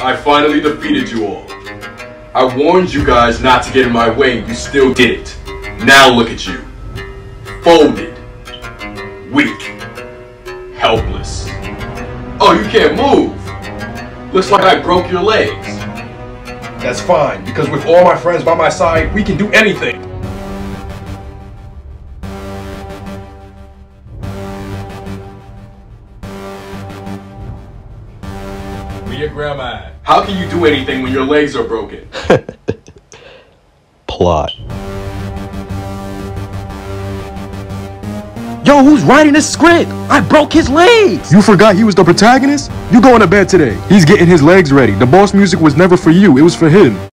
I finally defeated you all. I warned you guys not to get in my way, you still did it. Now look at you. Folded. Weak. Helpless. Oh, you can't move. Looks like I broke your legs. That's fine, because with all my friends by my side, we can do anything. Where your grandma at? How can you do anything when your legs are broken? Plot. Yo, who's writing this script? I broke his legs. You forgot he was the protagonist? You going to bed today. He's getting his legs ready. The boss music was never for you, it was for him.